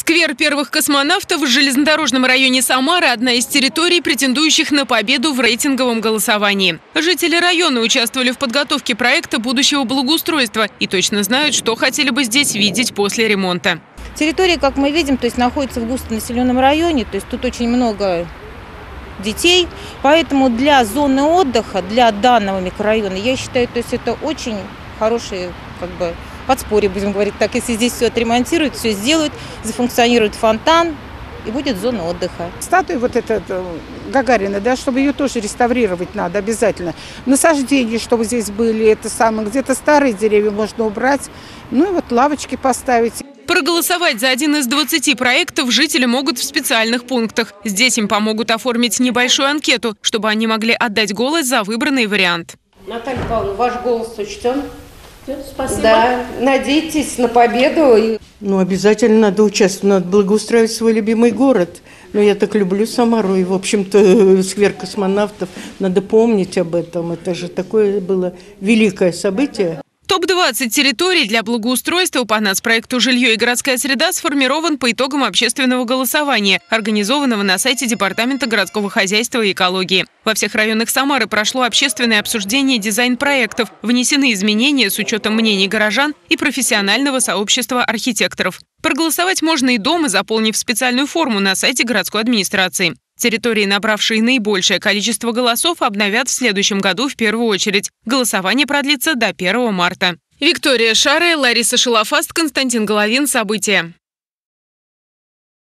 Сквер первых космонавтов в железнодорожном районе Самары – одна из территорий, претендующих на победу в рейтинговом голосовании. Жители района участвовали в подготовке проекта будущего благоустройства и точно знают, что хотели бы здесь видеть после ремонта. Территория, как мы видим, то есть находится в густонаселенном районе, то есть тут очень много детей, поэтому для зоны отдыха, для данного микрорайона, я считаю, то есть это очень хороший как бы подспорье, будем говорить так, если здесь все отремонтируют, все сделают, зафункционирует фонтан, и будет зона отдыха. Статуя вот эта э, Гагарина, да, чтобы ее тоже реставрировать надо обязательно. Насаждения, чтобы здесь были, это самое, где-то старые деревья можно убрать, ну и вот лавочки поставить. Проголосовать за один из 20 проектов жители могут в специальных пунктах. Здесь им помогут оформить небольшую анкету, чтобы они могли отдать голос за выбранный вариант. Наталья Павловна, ваш голос учтен? Спасибо. Да, надейтесь на победу. Ну, обязательно надо участвовать, надо благоустраивать свой любимый город. Но я так люблю Самару, и, в общем-то, сквер космонавтов, надо помнить об этом. Это же такое было великое событие. Топ-20 территорий для благоустройства по нацпроекту «Жилье и городская среда» сформирован по итогам общественного голосования, организованного на сайте Департамента городского хозяйства и экологии. Во всех районах Самары прошло общественное обсуждение дизайн-проектов, внесены изменения с учетом мнений горожан и профессионального сообщества архитекторов. Проголосовать можно и дома, заполнив специальную форму на сайте городской администрации. Территории, набравшие наибольшее количество голосов, обновят в следующем году в первую очередь. Голосование продлится до 1 марта. Виктория Шаре, Лариса Шилофаст, Константин Головин. События.